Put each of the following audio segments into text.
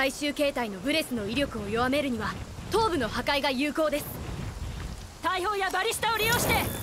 最終形態のブレスの威力を弱めるには頭部の破壊が有効です。大砲やバリスタを利用して。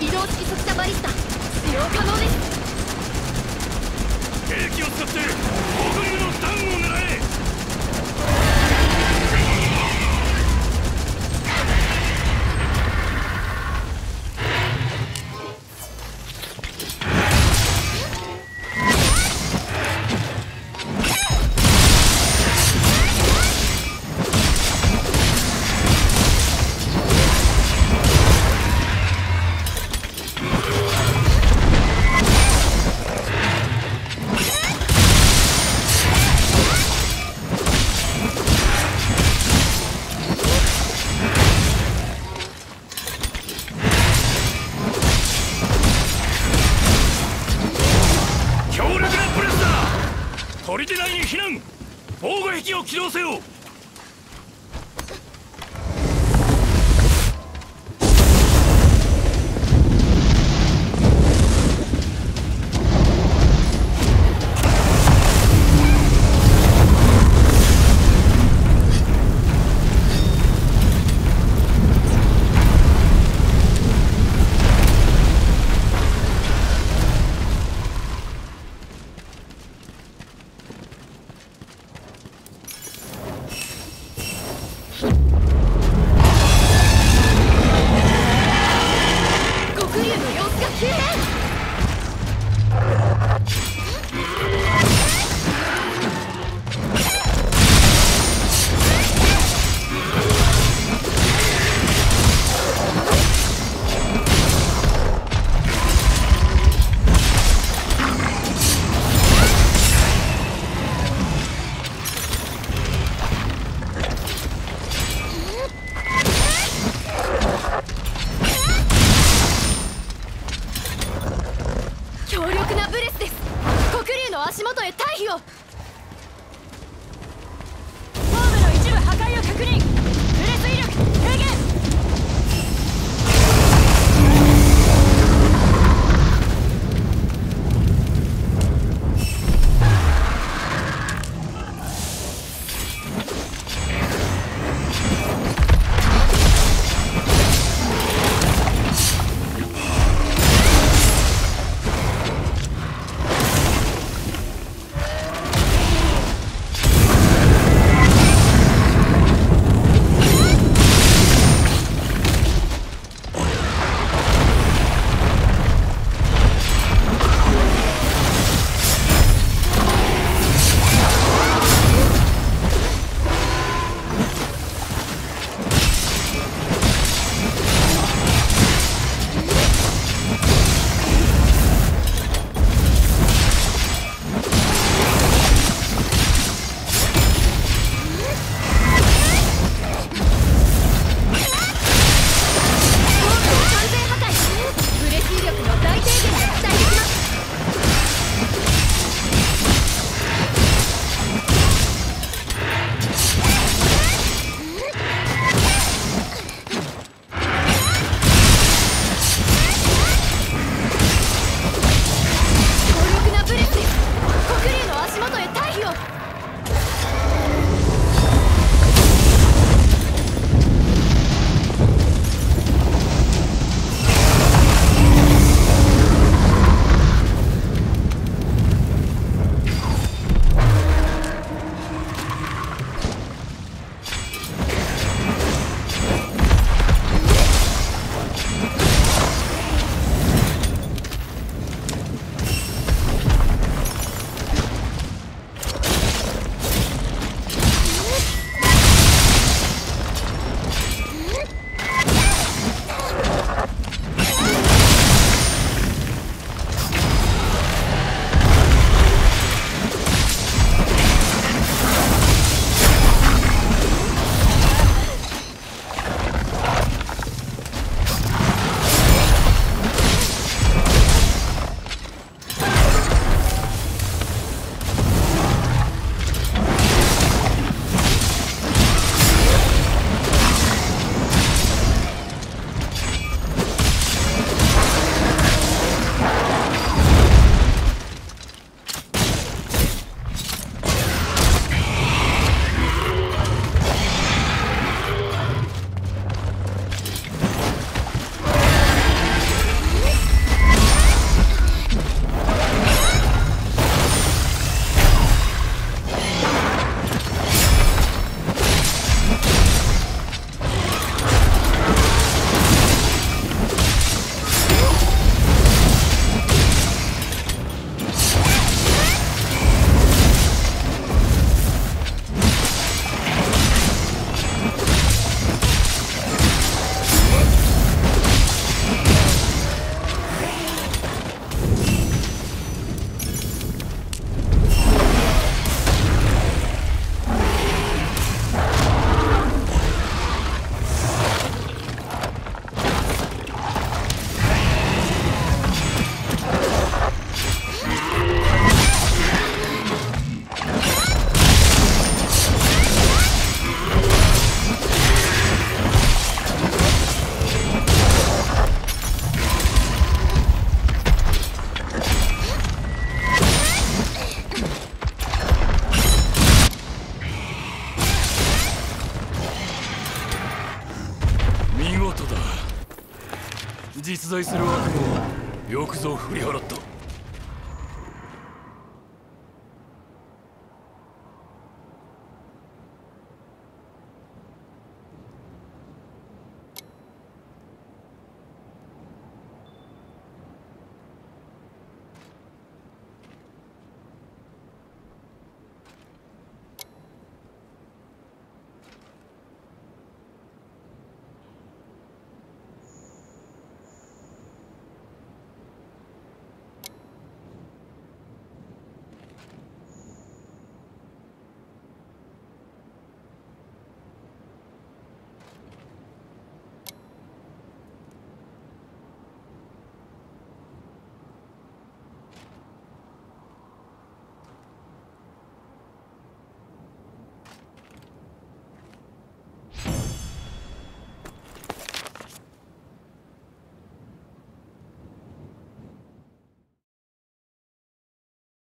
移動式速射バリスタ。使用可能です。兵器を使って防軍のダウンを防護壁を起動せよ。足元へ退避を。